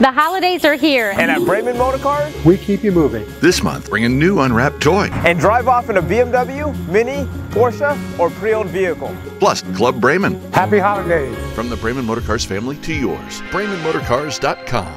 The holidays are here. And at Braman Motorcars, we keep you moving. This month, bring a new unwrapped toy. And drive off in a BMW, Mini, Porsche, or pre-owned vehicle. Plus, Club Braman. Happy holidays. From the Braman Motorcars family to yours. BramanMotorcars.com.